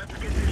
Let's get this